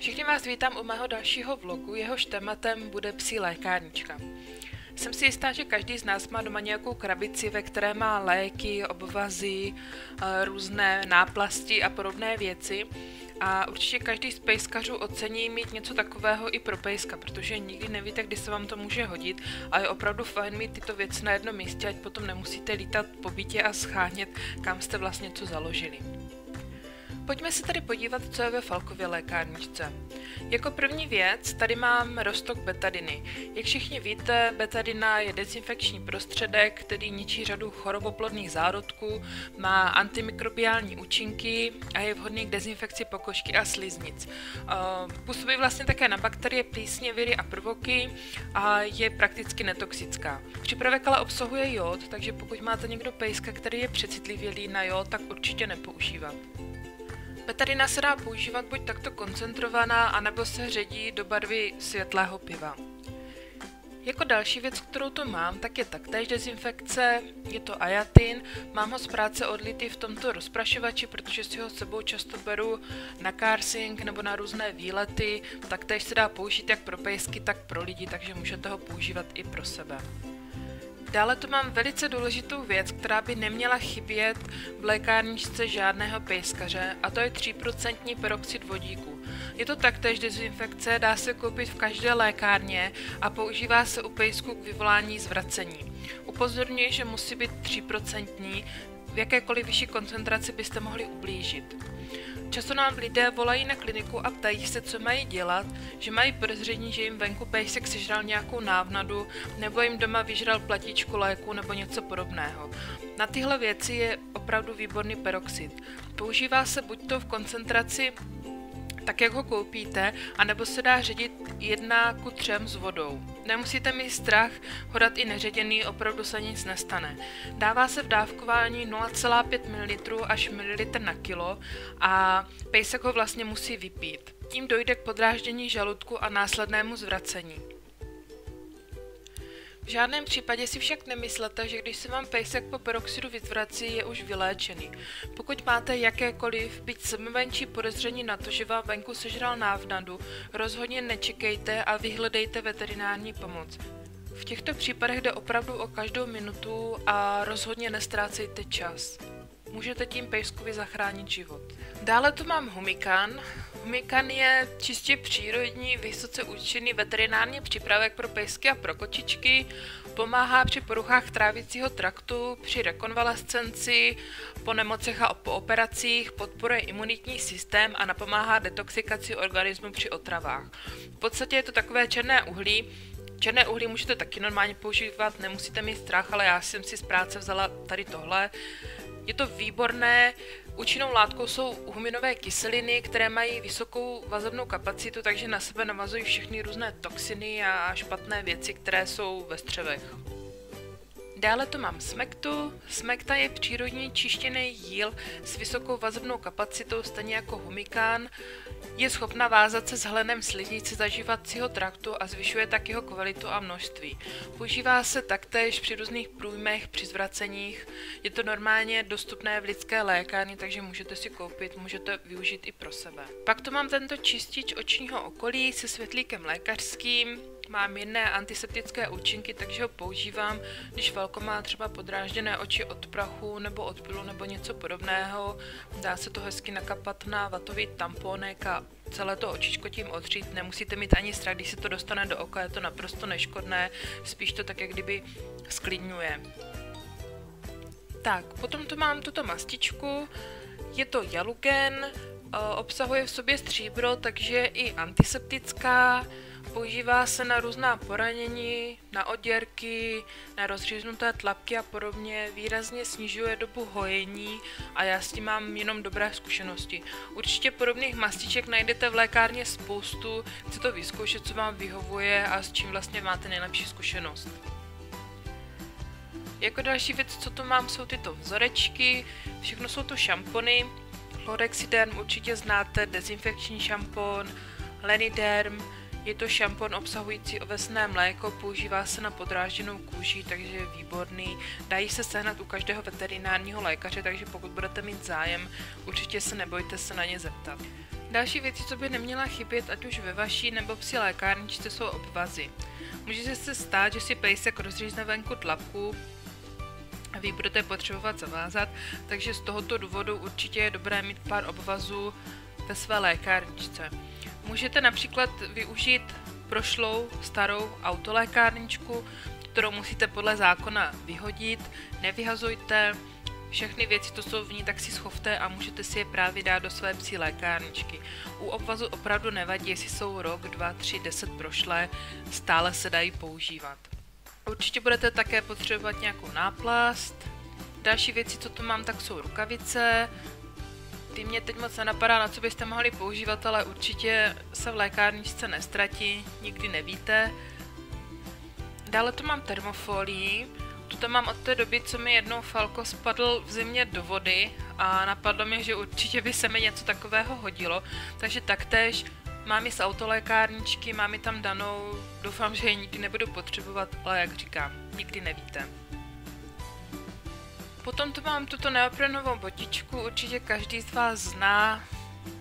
Všechny vás vítám u mého dalšího vlogu, jehož tématem bude psí lékárnička. Jsem si jistá, že každý z nás má doma nějakou krabici, ve které má léky, obvazy, eh, různé náplasti a podobné věci. A určitě každý z pejskařů ocení mít něco takového i pro pejska, protože nikdy nevíte, kdy se vám to může hodit a je opravdu fajn mít tyto věci na jednom místě, ať potom nemusíte lítat po bytě a schánět, kam jste vlastně co založili. Pojďme se tady podívat, co je ve Falkově lékárničce. Jako první věc tady mám rostok betadiny. Jak všichni víte, betadina je dezinfekční prostředek, který ničí řadu choroboplodných zárodků, má antimikrobiální účinky a je vhodný k dezinfekci pokožky a sliznic. Působí vlastně také na bakterie, plísně, viry a prvoky a je prakticky netoxická. Přípravek ale obsahuje jod, takže pokud máte někdo pejska, který je přecitlivělý na jod, tak určitě nepoužívat. Petarina se dá používat buď takto koncentrovaná, anebo se ředí do barvy světlého piva. Jako další věc, kterou tu mám, tak je taktéž dezinfekce, je to ajatin, mám ho z práce odlitý v tomto rozprašovači, protože si ho s sebou často beru na carsing nebo na různé výlety, taktéž se dá použít jak pro pejsky, tak pro lidi, takže můžete ho používat i pro sebe. Dále tu mám velice důležitou věc, která by neměla chybět v lékárničce žádného pejskaře, a to je 3% peroxid vodíku. Je to taktéž dezinfekce, dá se koupit v každé lékárně a používá se u pejsku k vyvolání zvracení. Upozorňuji, že musí být 3%, v jakékoliv vyšší koncentraci byste mohli ublížit. Často nám lidé volají na kliniku a ptají se, co mají dělat, že mají podezření, že jim venku pejsek sežral nějakou návnadu nebo jim doma vyžral platičku léku nebo něco podobného. Na tyhle věci je opravdu výborný peroxid. Používá se buď to v koncentraci tak jak ho koupíte, anebo se dá ředit jedna ku třem s vodou. Nemusíte mít strach, hodat i neředěný, opravdu se nic nestane. Dává se v dávkování 0,5 ml až ml na kilo a pejsek ho vlastně musí vypít. Tím dojde k podráždění žaludku a následnému zvracení. V žádném případě si však nemyslete, že když se vám pejsek po peroxidu vytvrací, je už vyléčený. Pokud máte jakékoliv, byť sebemenší podezření na to, že vám venku sežral návnadu, rozhodně nečekejte a vyhledejte veterinární pomoc. V těchto případech jde opravdu o každou minutu a rozhodně nestrácejte čas. Můžete tím pejskovi zachránit život. Dále tu mám humikan. Humikan je čistě přírodní, vysoce účinný veterinární přípravek pro pejsky a pro kočičky. Pomáhá při poruchách trávicího traktu, při rekonvalescenci, po nemocech a po operacích, podporuje imunitní systém a napomáhá detoxikaci organismu při otravách. V podstatě je to takové černé uhlí, Černé uhlí můžete taky normálně používat, nemusíte mít strach, ale já jsem si z práce vzala tady tohle. Je to výborné, Účinnou látkou jsou huminové kyseliny, které mají vysokou vazebnou kapacitu, takže na sebe navazují všechny různé toxiny a špatné věci, které jsou ve střevech. Dále tu mám smektu. Smekta je přírodní čištěný jíl s vysokou vazebnou kapacitou, stejně jako humikán. Je schopna vázat se s hlenem sliznici zažívacího traktu a zvyšuje tak jeho kvalitu a množství. Používá se taktéž při různých průjmech, při zvraceních. Je to normálně dostupné v lidské lékárně, takže můžete si koupit, můžete využít i pro sebe. Pak tu mám tento čistič očního okolí se světlíkem lékařským má mírné antiseptické účinky, takže ho používám, když velko má třeba podrážděné oči od prachu nebo od pilu nebo něco podobného. Dá se to hezky nakapat na vatový tamponek a celé to očičko tím odřít. Nemusíte mít ani strach, když se to dostane do oka, je to naprosto neškodné, spíš to tak, jak kdyby sklidňuje. Tak, potom tu mám tuto mastičku, je to Jalugen, obsahuje v sobě stříbro, takže je i antiseptická, Používá se na různá poranění, na oděrky, na rozříznuté tlapky a podobně, výrazně snižuje dobu hojení a já s tím mám jenom dobré zkušenosti. Určitě podobných mastiček najdete v lékárně spoustu, chci to vyzkoušet, co vám vyhovuje a s čím vlastně máte nejlepší zkušenost. Jako další věc, co tu mám, jsou tyto vzorečky, všechno jsou to šampony, Chlorhexiderm určitě znáte, dezinfekční šampon, Leniderm, je to šampon obsahující ovesné mléko, používá se na podrážděnou kůži, takže je výborný. Dají se sehnat u každého veterinárního lékaře, takže pokud budete mít zájem, určitě se nebojte se na ně zeptat. Další věci, co by neměla chybět, ať už ve vaší nebo psi lékárničce, jsou obvazy. Může se stát, že si pejsek rozřízne venku tlapku a vy budete potřebovat zavázat, takže z tohoto důvodu určitě je dobré mít pár obvazů ve své lékárničce. Můžete například využít prošlou starou autolékárničku, kterou musíte podle zákona vyhodit, nevyhazujte, všechny věci, co jsou v ní, tak si schovte a můžete si je právě dát do své psí lékárničky. U obvazu opravdu nevadí, jestli jsou rok, dva, tři, deset prošlé, stále se dají používat. Určitě budete také potřebovat nějakou náplast. Další věci, co tu mám, tak jsou rukavice. Ty mě teď moc nenapadá, na co byste mohli používat, ale určitě se v lékárničce nestratí, nikdy nevíte. Dále tu mám termofolii. Tuto mám od té doby, co mi jednou Falko spadl v zimě do vody a napadlo mi, že určitě by se mi něco takového hodilo. Takže taktéž mám ji z autolékárničky, mám ji tam danou, doufám, že ji nikdy nebudu potřebovat, ale jak říkám, nikdy nevíte. Potom tu mám tuto neoprenovou botičku, určitě každý z vás zná.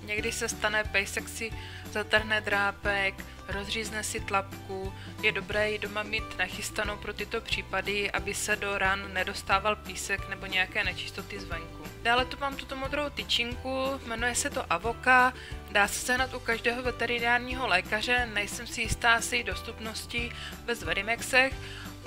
Někdy se stane, pejsek si zatrhne drápek, rozřízne si tlapku. Je dobré ji doma mít nachystanou pro tyto případy, aby se do ran nedostával písek nebo nějaké nečistoty zvenku. Dále tu mám tuto modrou tyčinku, jmenuje se to Avoka, dá se sehnat u každého veterinárního lékaře, nejsem si jistá s její dostupností bez Verimexech,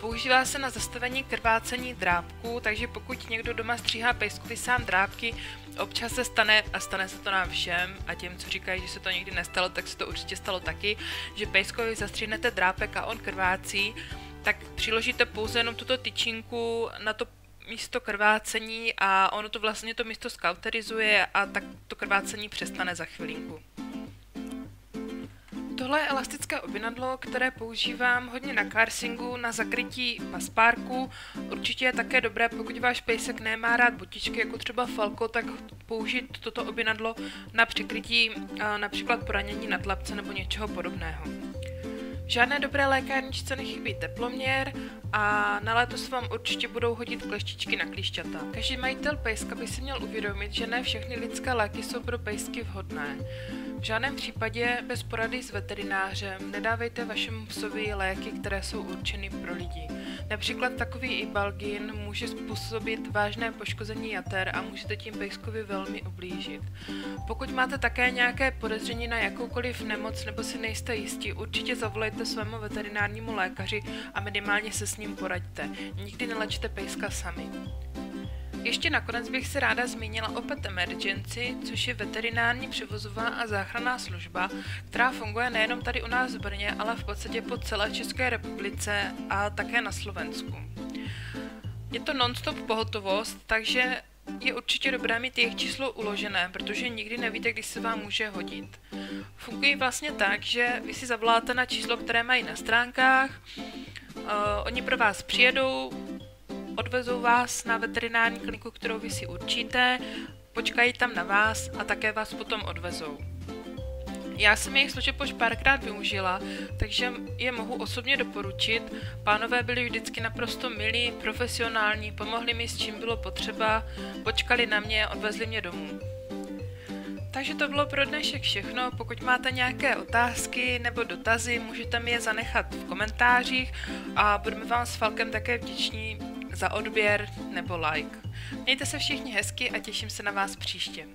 Používá se na zastavení krvácení drápků, takže pokud někdo doma stříhá pejskovi sám drápky, občas se stane, a stane se to nám všem, a těm, co říkají, že se to nikdy nestalo, tak se to určitě stalo taky, že pejskovi zastříhnete drápek a on krvácí, tak přiložíte pouze jenom tuto tyčinku na to místo krvácení a ono to vlastně to místo skauterizuje a tak to krvácení přestane za chvilinku. Tohle je elastické obinadlo, které používám hodně na carsingu, na zakrytí paspárku. Určitě je také dobré, pokud váš pejsek nemá rád botičky, jako třeba falko, tak použít toto obinadlo na přikrytí například poranění na tlapce nebo něčeho podobného. V žádné dobré lékárničce nechybí teploměr a na léto se vám určitě budou hodit kleštičky na klíšťata. Každý majitel pejska by si měl uvědomit, že ne všechny lidské léky jsou pro pejsky vhodné. V žádném případě bez porady s veterinářem nedávejte vašemu psovi léky, které jsou určeny pro lidi. Například takový ibalgin může způsobit vážné poškození jater a můžete tím pejskovi velmi ublížit. Pokud máte také nějaké podezření na jakoukoliv nemoc nebo si nejste jistí, určitě zavolejte svému veterinárnímu lékaři a minimálně se s ním poraďte. Nikdy nelečte pejska sami. Ještě nakonec bych se ráda zmínila o Pet Emergency, což je veterinární převozová a záchranná služba, která funguje nejenom tady u nás v Brně, ale v podstatě po celé České republice a také na Slovensku. Je to non-stop pohotovost, takže je určitě dobré mít jejich číslo uložené, protože nikdy nevíte, kdy se vám může hodit. Fungují vlastně tak, že vy si zavoláte na číslo, které mají na stránkách, uh, oni pro vás přijedou, odvezou vás na veterinární kliniku, kterou vy si určíte, počkají tam na vás a také vás potom odvezou. Já jsem jejich služeb už párkrát využila, takže je mohu osobně doporučit. Pánové byli vždycky naprosto milí, profesionální, pomohli mi s čím bylo potřeba, počkali na mě, odvezli mě domů. Takže to bylo pro dnešek všechno. Pokud máte nějaké otázky nebo dotazy, můžete mi je zanechat v komentářích a budeme vám s Falkem také vděční za odběr nebo like. Mějte se všichni hezky a těším se na vás příště.